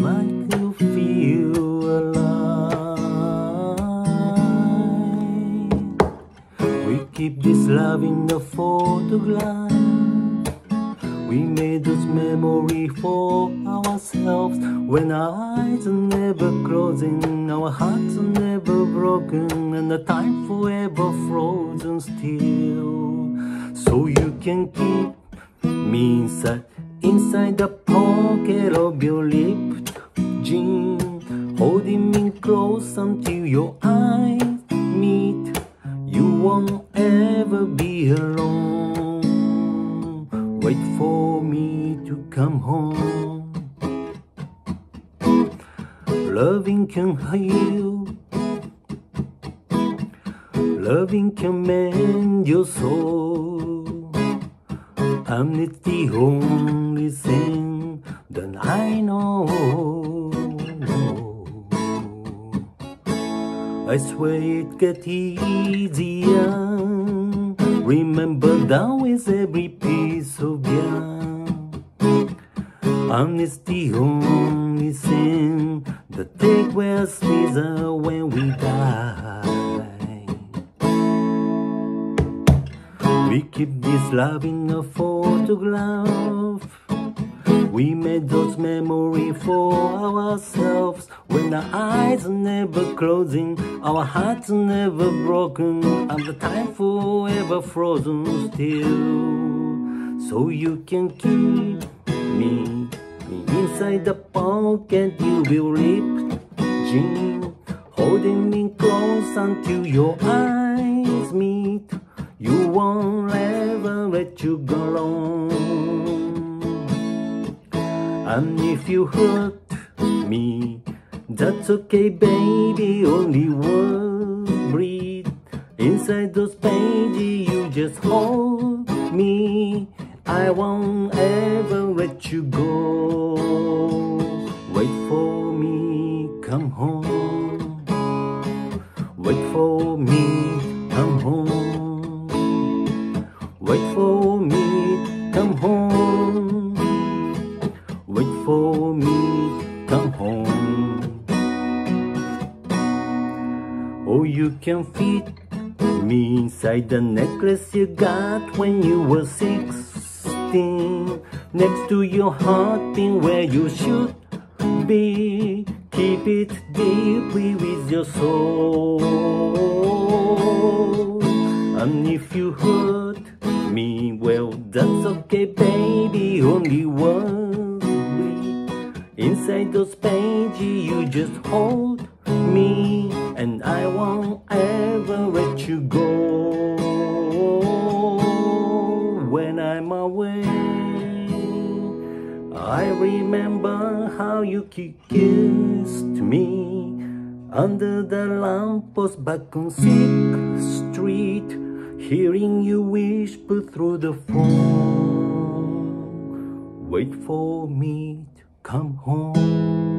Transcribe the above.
you feel alive. We keep this love in a photograph. We made this memory for ourselves when our eyes are never closing, our hearts are never broken, and the time forever frozen still. So you can keep me inside, inside the pocket of your lip jean, holding me close until your eyes meet. You won't ever be alone. Wait for me to come home. Loving can heal. Loving can mend your soul. And it's the only thing that I know. I swear it gets easier. Remember that with every piece of yarn. And it's the only thing that take us with us when we die. We keep this love in a photograph. We made those memories for ourselves when our eyes are never closing, our hearts are never broken, and the time forever frozen still. So you can keep me inside the pocket you will rip jean, holding me close until your eyes meet. You won't ever let you go alone. And if you hurt me, that's okay, baby. Only worry inside those pages. You just hold me. I won't ever let you go. Wait for me, come home. For me, come home. Wait for me, come home. Oh, you can fit me inside the necklace you got when you were 16. Next to your heart, being where you should be. Keep it deeply with your soul. Inside those pages, you just hold me, and I won't ever let you go. When I'm away, I remember how you kissed me under the lamppost back on Sixth Street, hearing you whisper through the phone. Wait for me come home.